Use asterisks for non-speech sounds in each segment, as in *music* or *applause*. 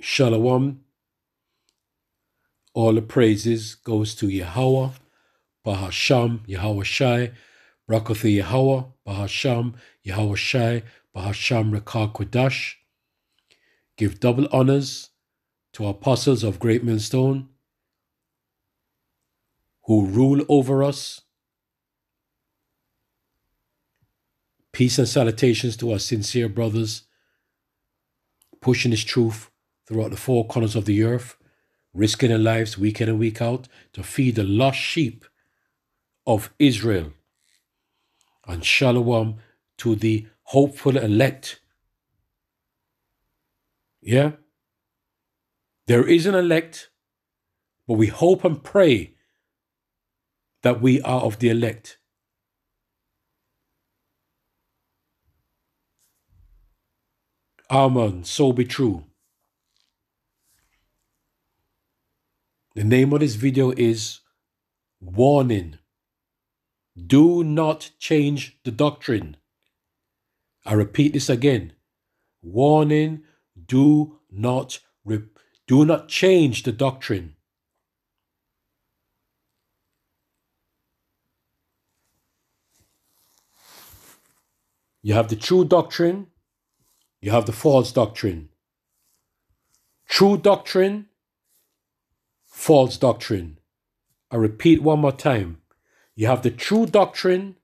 Shalom. All the praises goes to Yahweh, Bahasham, Yahweh Shai, Brakathi Yahweh, Bahasham, Yahweh Shai, Bahasham Rekah Kodash. Give double honors to our apostles of Great Millstone who rule over us. Peace and salutations to our sincere brothers pushing this truth throughout the four corners of the earth, risking their lives week in and week out to feed the lost sheep of Israel. And shalom to the hopeful elect. Yeah? There is an elect, but we hope and pray that we are of the elect. Amen. So be true. The name of this video is Warning. Do not change the doctrine. I repeat this again. Warning, do not do not change the doctrine. You have the true doctrine, you have the false doctrine. True doctrine false doctrine. I repeat one more time. You have the true doctrine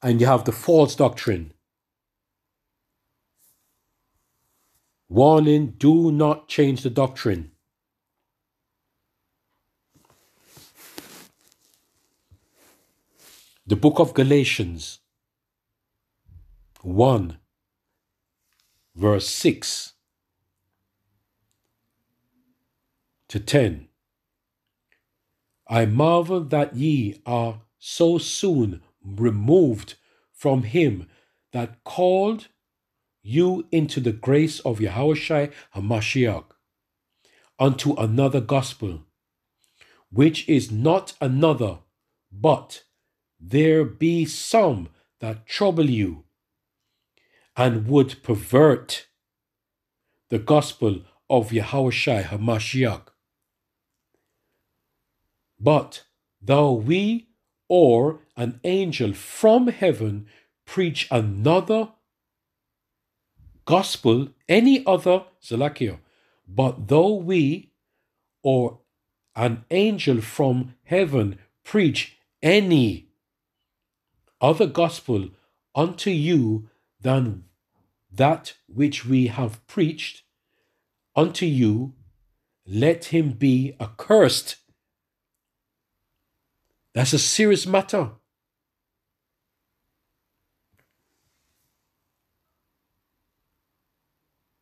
and you have the false doctrine. Warning do not change the doctrine. The book of Galatians 1, verse 6 to 10. I marvel that ye are so soon removed from him that called you into the grace of Yahushua HaMashiach unto another gospel, which is not another, but there be some that trouble you and would pervert the gospel of Yahushua HaMashiach. But though we or an angel from heaven preach another gospel, any other, Zalakio, but though we or an angel from heaven preach any other gospel unto you than that which we have preached unto you, let him be accursed. That's a serious matter.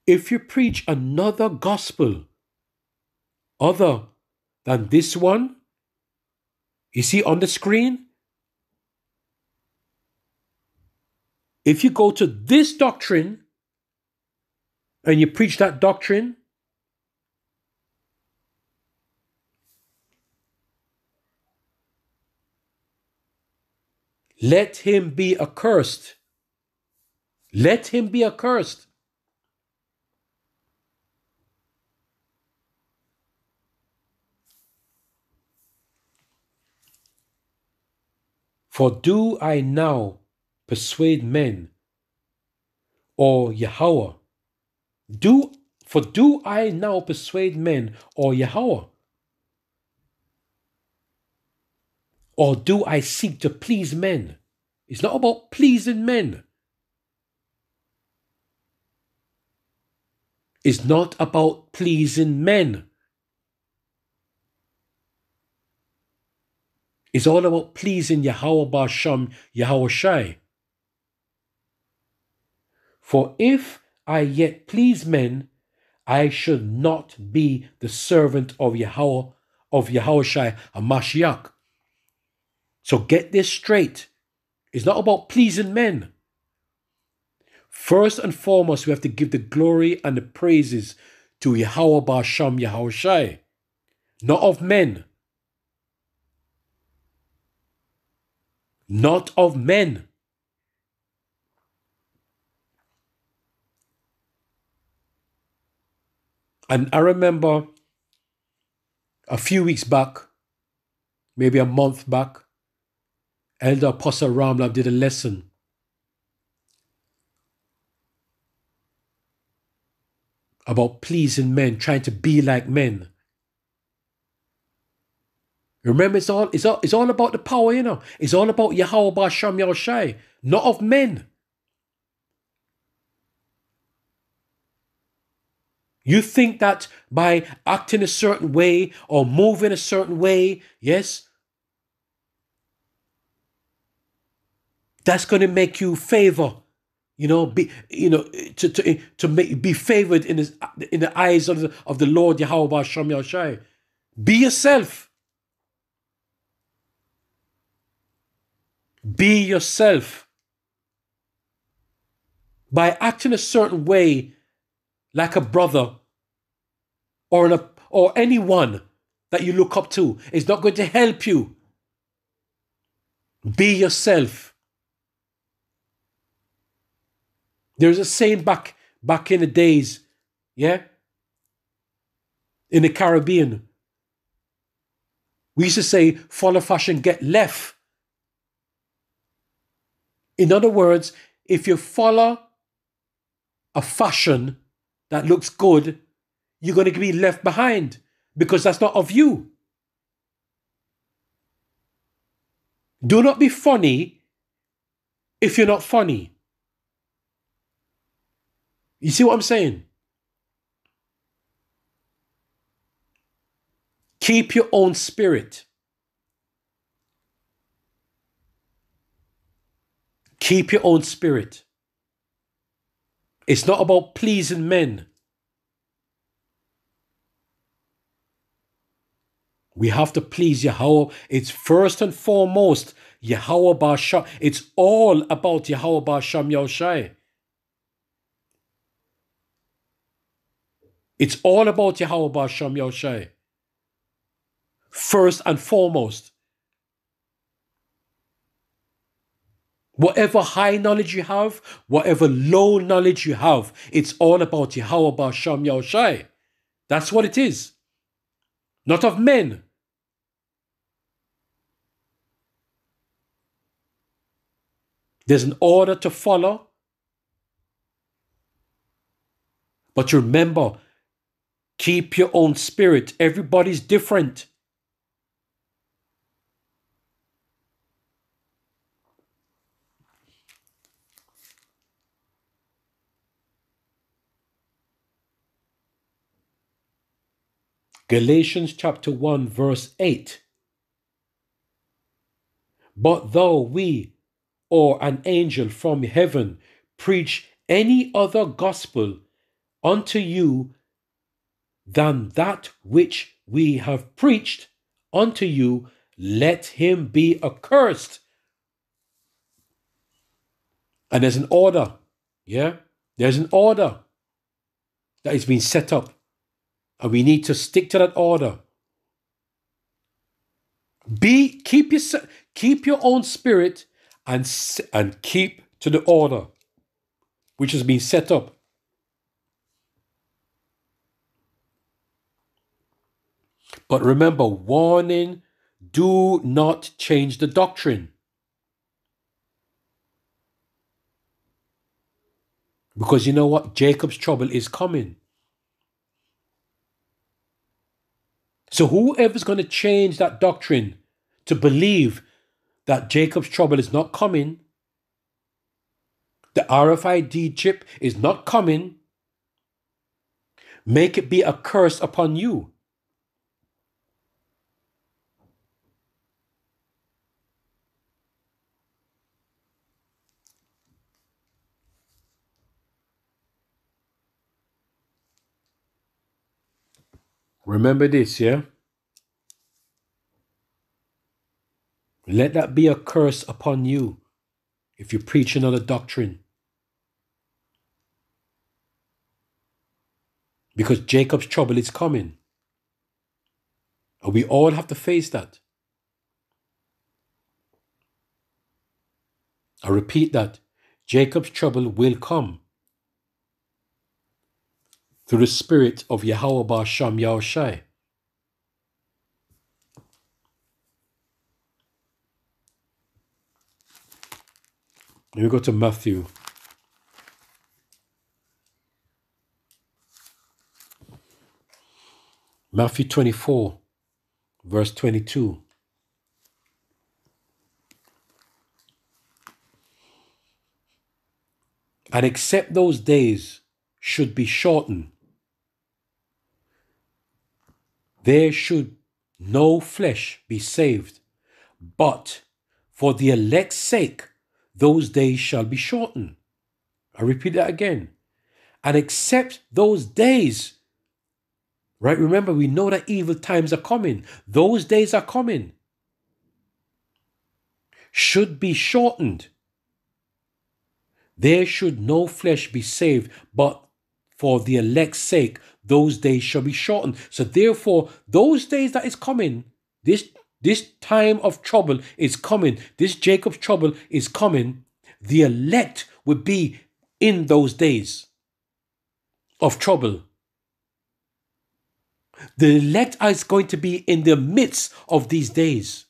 If you preach another gospel other than this one, you see on the screen? If you go to this doctrine and you preach that doctrine, Let him be accursed. Let him be accursed. For do I now persuade men or Yahweh? Do for do I now persuade men or Yahweh? Or do I seek to please men? It's not about pleasing men. It's not about pleasing men. It's all about pleasing Yahweh Basham, Yahweh Shai. For if I yet please men, I should not be the servant of Yahweh, of Yahweh Shai, a Mashiach. So get this straight. It's not about pleasing men. First and foremost, we have to give the glory and the praises to Yahweh Basham Shai, not of men. Not of men. And I remember a few weeks back, maybe a month back, Elder Apostle Ramlab did a lesson about pleasing men, trying to be like men. Remember, it's all, it's all, it's all about the power, you know. It's all about Yahweh Basham Yahushai, not of men. You think that by acting a certain way or moving a certain way, yes, that's going to make you favor, you know, be you know to to to make be favored in his, in the eyes of the of the Lord Yahweh Basham Yahushai. Be yourself. Be yourself. By acting a certain way, like a brother or, an, or anyone that you look up to, is not going to help you. Be yourself. There's a saying back back in the days, yeah, in the Caribbean. We used to say, follow fashion, get left. In other words, if you follow a fashion that looks good, you're going to be left behind because that's not of you. Do not be funny if you're not funny. You see what I'm saying? Keep your own spirit. Keep your own spirit. It's not about pleasing men. We have to please Yahweh. It's first and foremost Yahweh Basham. It's all about Yahweh Basham Yahushai. It's all about Yahweh Basham Yahushai. First and foremost. Whatever high knowledge you have, whatever low knowledge you have, it's all about Yahweh Basham Yahushai. That's what it is. Not of men. There's an order to follow. But remember, keep your own spirit. Everybody's different. Galatians chapter 1, verse 8. But though we or an angel from heaven preach any other gospel unto you than that which we have preached unto you, let him be accursed. And there's an order, yeah? There's an order that has been set up. And we need to stick to that order. Be keep your keep your own spirit and and keep to the order which has been set up. But remember, warning, do not change the doctrine. Because you know what? Jacob's trouble is coming. So whoever's going to change that doctrine to believe that Jacob's trouble is not coming, the RFID chip is not coming, make it be a curse upon you. Remember this, yeah? Let that be a curse upon you if you preach another doctrine. Because Jacob's trouble is coming. And we all have to face that. I repeat that Jacob's trouble will come. Through the spirit of Yahweh Basham Yahushai. Me go to Matthew. Matthew 24, verse 22. And except those days should be shortened, there should no flesh be saved. But for the elect's sake, those days shall be shortened. I repeat that again. And except those days, right? Remember, we know that evil times are coming. Those days are coming. Should be shortened. There should no flesh be saved, but for the elect's sake, those days shall be shortened. So therefore, those days that is coming, this this time of trouble is coming. This Jacob's trouble is coming. The elect will be in those days of trouble. The elect is going to be in the midst of these days.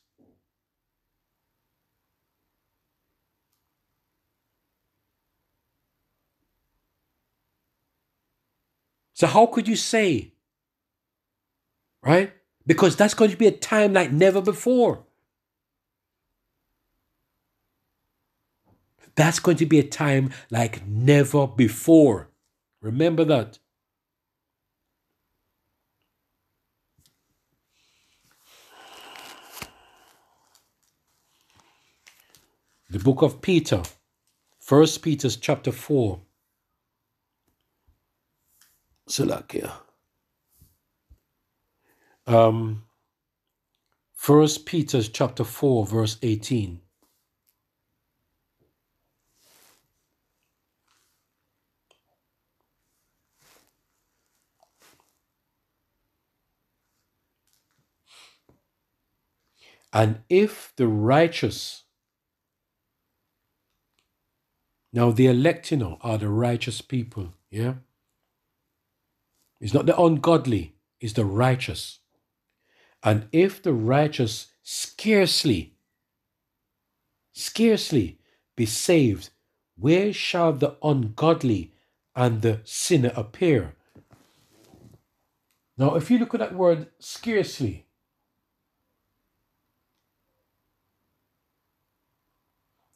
So, how could you say, right? Because that's going to be a time like never before. That's going to be a time like never before. Remember that. The book of Peter, First Peter chapter 4. Salakia. Um, First Peter chapter 4, verse 18. And if the righteous, now the elect, you know, are the righteous people, yeah? It's not the ungodly, it's the righteous. And if the righteous scarcely, scarcely be saved, where shall the ungodly and the sinner appear? Now, if you look at that word scarcely,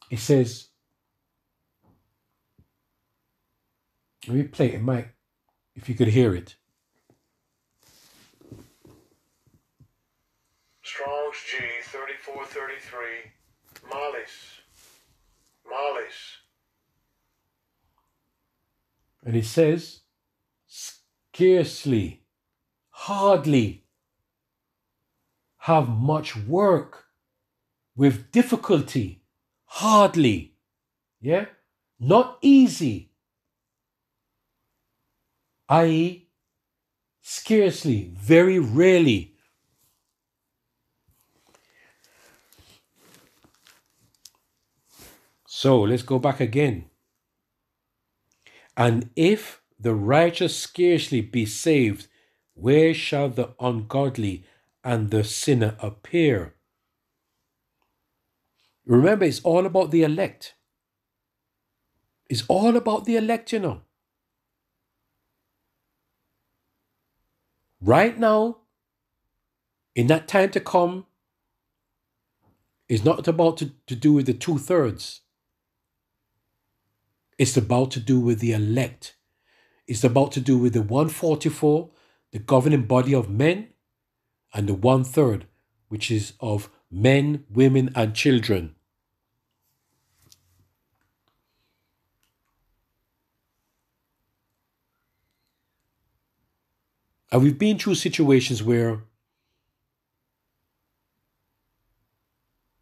it says, let me play it, Mike, if you could hear it. Strong's G 3433, Mollis. Mollis. And it says, scarcely, hardly, have much work, with difficulty, hardly, yeah, not easy, i.e., scarcely, very rarely, So let's go back again. And if the righteous scarcely be saved, where shall the ungodly and the sinner appear? Remember, it's all about the elect. It's all about the elect, you know. Right now, in that time to come, is not about to, to do with the two thirds. It's about to do with the elect. It's about to do with the 144, the governing body of men, and the one third, which is of men, women, and children. And we've been through situations where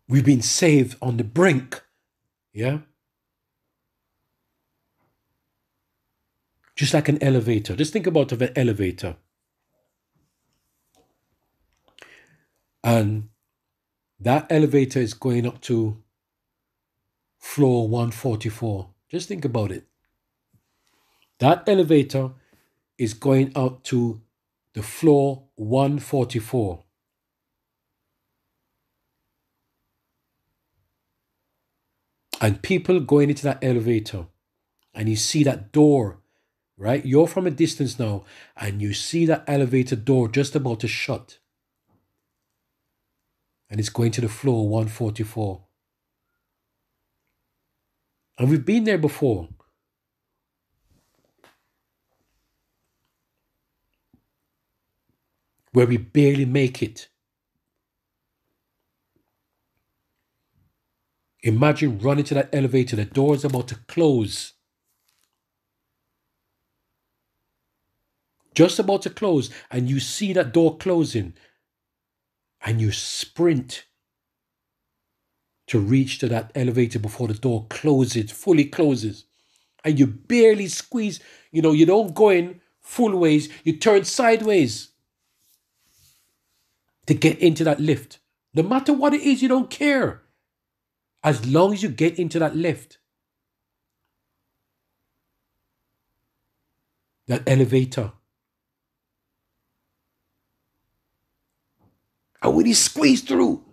we've been saved on the brink. Yeah? just like an elevator. Just think about an elevator. And that elevator is going up to floor 144. Just think about it. That elevator is going up to the floor 144. And people going into that elevator, and you see that door, right? You're from a distance now, and you see that elevator door just about to shut. And it's going to the floor 144. And we've been there before. Where we barely make it. Imagine running to that elevator, the door is about to close. Just about to close, and you see that door closing, and you sprint to reach to that elevator before the door closes, fully closes. And you barely squeeze, you know, you don't go in full ways, you turn sideways to get into that lift. No matter what it is, you don't care as long as you get into that lift, that elevator. And when you squeeze through,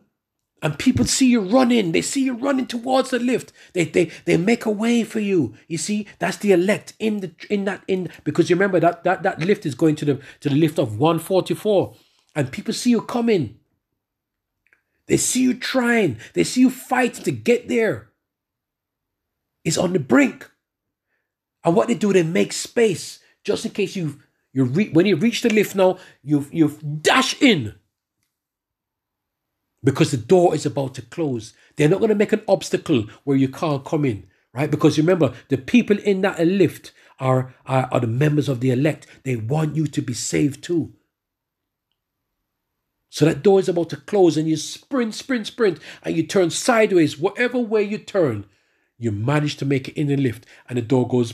and people see you running, they see you running towards the lift. They they they make a way for you. You see, that's the elect in the in that in because you remember that that that lift is going to the to the lift of 144, and people see you coming. They see you trying, they see you fighting to get there. It's on the brink. And what they do, they make space just in case you you re- when you reach the lift now, you you dash in because the door is about to close. They're not going to make an obstacle where you can't come in, right? Because remember, the people in that lift are, are, are the members of the elect. They want you to be saved too. So that door is about to close and you sprint, sprint, sprint, and you turn sideways. Whatever way you turn, you manage to make it in the lift and the door goes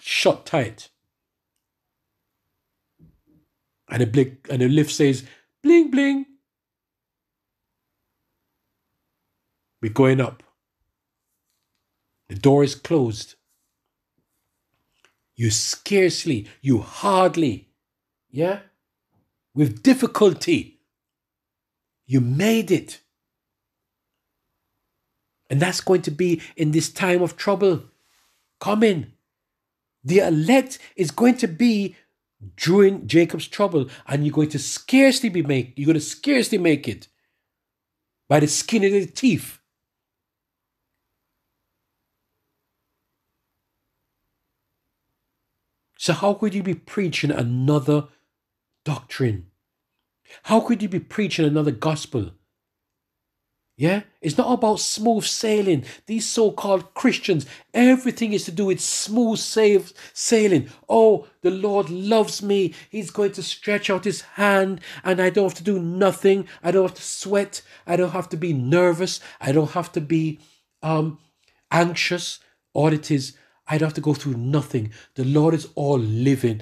shut tight. And the, blink, and the lift says, bling, bling. We're going up. The door is closed. You scarcely, you hardly, yeah, with difficulty you made it. And that's going to be in this time of trouble coming. The elect is going to be during Jacob's trouble, and you're going to scarcely be make you're going to scarcely make it by the skin of the teeth. So how could you be preaching another doctrine? How could you be preaching another gospel? Yeah, it's not about smooth sailing. These so called Christians, everything is to do with smooth sailing. Oh, the Lord loves me. He's going to stretch out his hand, and I don't have to do nothing. I don't have to sweat. I don't have to be nervous. I don't have to be um, anxious. All it is, I don't have to go through nothing. The Lord is all living.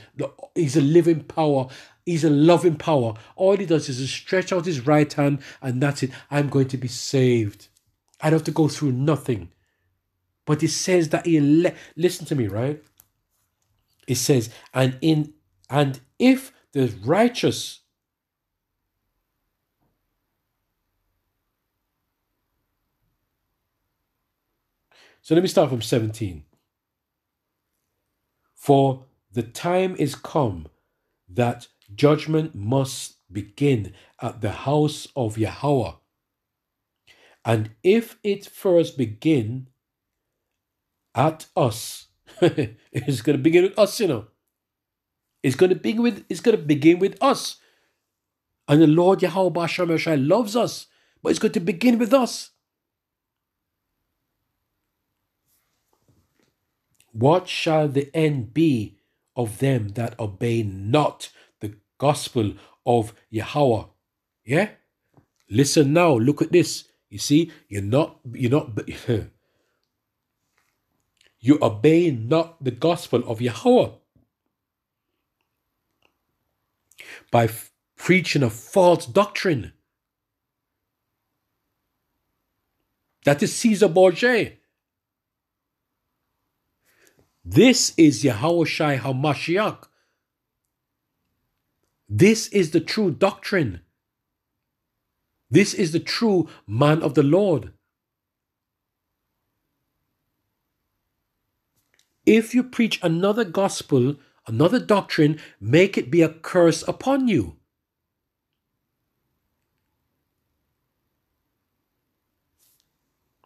He's a living power. He's a loving power. All he does is stretch out his right hand, and that's it. I'm going to be saved. I don't have to go through nothing. But it says that he listen to me, right? It says, and in and if the righteous So let me start from 17. For the time is come that Judgment must begin at the house of Yahweh. And if it first begin at us, *laughs* it's going to begin with us, you know. It's going to begin with it's to begin with us. And the Lord Yahweh Basham loves us, but it's going to begin with us. What shall the end be of them that obey not gospel of Yahweh. Yeah? Listen now, look at this. You see, you're not, you're not, *laughs* you obey not the gospel of Yahweh by f- preaching a false doctrine. That is Caesar Borgia. This is Yahweh Shai HaMashiach This is the true doctrine. This is the true man of the Lord. If you preach another gospel, another doctrine, make it be a curse upon you.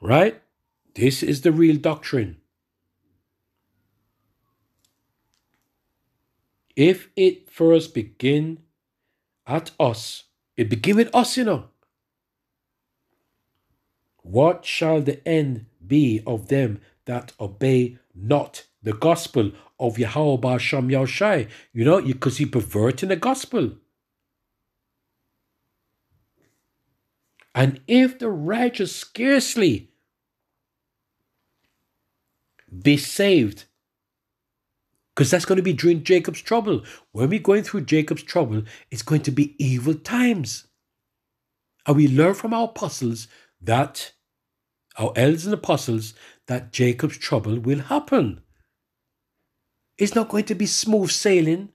Right? This is the real doctrine. If it first begin at us, it begin with us, you know. What shall the end be of them that obey not the gospel of Yahweh Basham Yahushai? You know, because he perverting the gospel. And if the righteous scarcely be saved, because that's going to be during Jacob's trouble. When we're going through Jacob's trouble, it's going to be evil times. And we learn from our apostles that, our elders and apostles, that Jacob's trouble will happen. It's not going to be smooth sailing.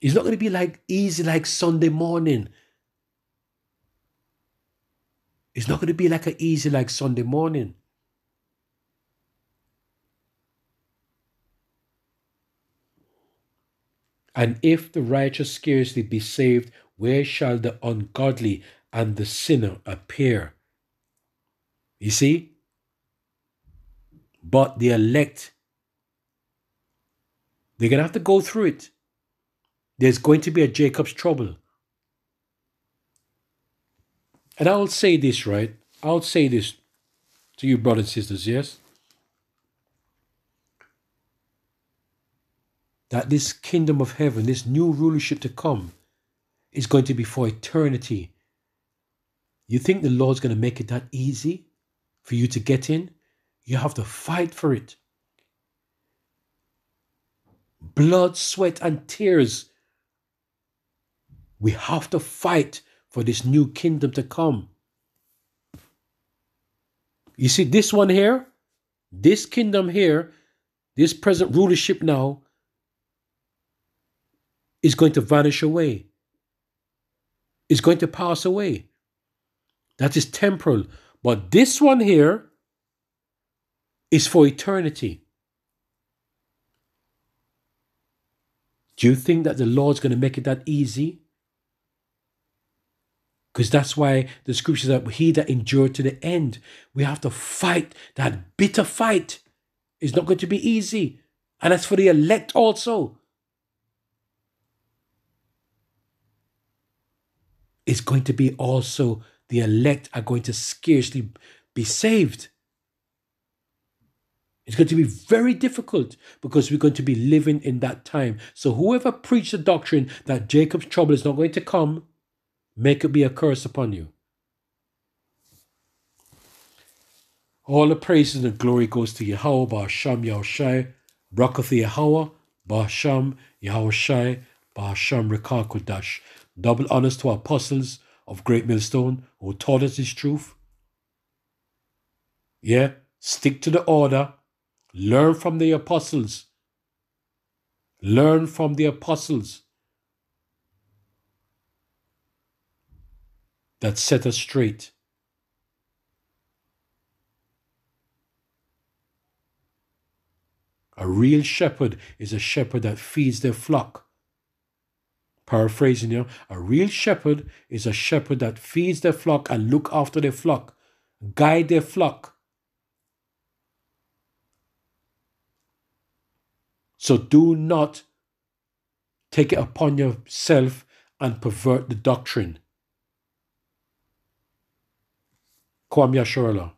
It's not going to be like easy like Sunday morning it's not going to be like an easy like Sunday morning. And if the righteous scarcely be saved, where shall the ungodly and the sinner appear? You see? But the elect, they're going to have to go through it. There's going to be a Jacob's trouble. And I'll say this, right? I'll say this to you, brothers and sisters, yes? That this kingdom of heaven, this new rulership to come, is going to be for eternity. You think the Lord's going to make it that easy for you to get in? You have to fight for it. Blood, sweat, and tears. We have to fight for this new kingdom to come. You see, this one here, this kingdom here, this present rulership now, is going to vanish away. Is going to pass away. That is temporal. But this one here is for eternity. Do you think that the Lord's going to make it that easy? Because that's why the scriptures that he that endured to the end, we have to fight that bitter fight. It's not going to be easy. And that's for the elect also. It's going to be also the elect are going to scarcely be saved. It's going to be very difficult because we're going to be living in that time. So, whoever preached the doctrine that Jacob's trouble is not going to come, make it be a curse upon you. All the praises and glory goes to Yahweh, Ba'asham, Yahushai, Brakath Yahweh, Ba'asham, Yahushai, Ba'asham, Rekakodash. Double honors to our apostles of Great Millstone who taught us this truth. Yeah, stick to the order. Learn from the apostles. Learn from the apostles. That set us straight. A real shepherd is a shepherd that feeds their flock. Paraphrasing here, a real shepherd is a shepherd that feeds their flock and look after their flock, guide their flock. So do not take it upon yourself and pervert the doctrine. kom jag köra.